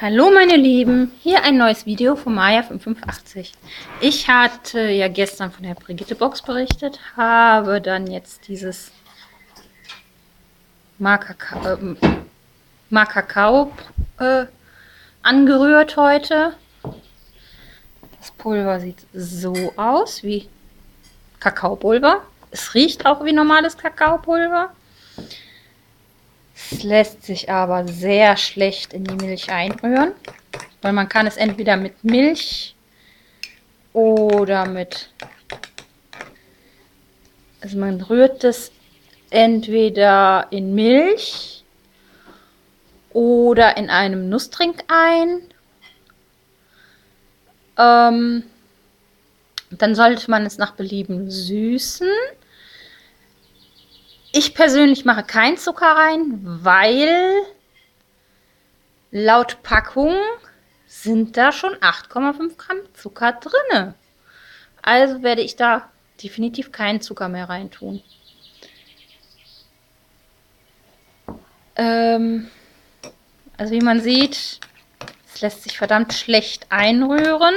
Hallo meine Lieben, hier ein neues Video von Maya585. Ich hatte ja gestern von der Brigitte Box berichtet, habe dann jetzt dieses Makakao, äh, Makakao äh, angerührt heute. Das Pulver sieht so aus wie Kakaopulver. Es riecht auch wie normales Kakaopulver. Es lässt sich aber sehr schlecht in die Milch einrühren, weil man kann es entweder mit Milch oder mit... Also man rührt es entweder in Milch oder in einem Nusstrink ein. Ähm, dann sollte man es nach Belieben süßen. Ich persönlich mache keinen Zucker rein, weil laut Packung sind da schon 8,5 Gramm Zucker drin. Also werde ich da definitiv keinen Zucker mehr reintun. Ähm, also wie man sieht, es lässt sich verdammt schlecht einrühren.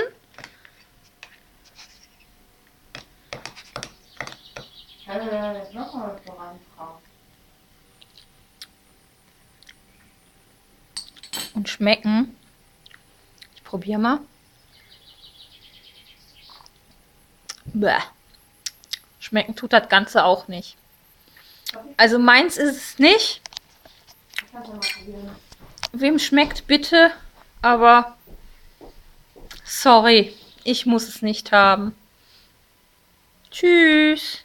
Und schmecken. Ich probiere mal. Bäh. Schmecken tut das Ganze auch nicht. Also meins ist es nicht. Wem schmeckt bitte, aber sorry, ich muss es nicht haben. Tschüss.